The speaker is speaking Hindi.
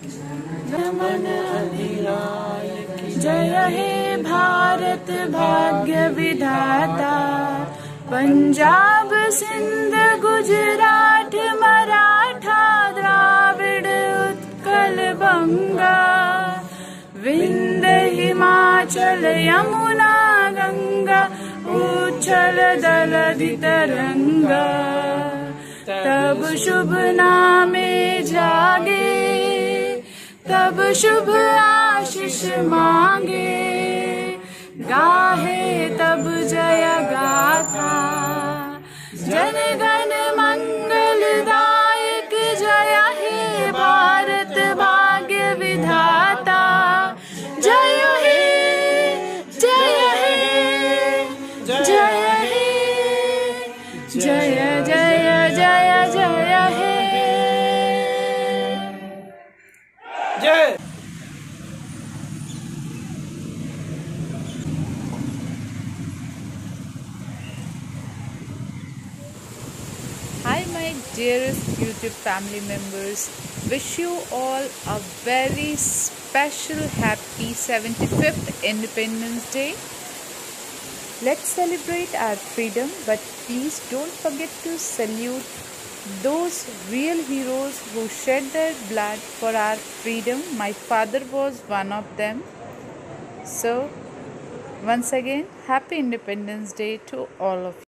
नमन जय हे भारत भाग्य विधाता। पंजाब सिंध गुजरात मराठा द्राविड उत्कल बंगा। विंद हिमाचल यमुना गंगा, उछल दल तरंगा तब शुभ नामे जा तब शुभ आशीष मांगे। गाहे तब जय गाथा। जन गण मंगलदायक जय हे भारत भाग्य विधाता। जय हे जय हे जय हे, जय जय Hi, my dearest YouTube family members. Wish you all a very special happy 75th Independence Day. Let's celebrate our freedom, but please don't forget to salute those real heroes who shed their blood for our freedom. My father was one of them. So, once again, happy Independence Day to all of you.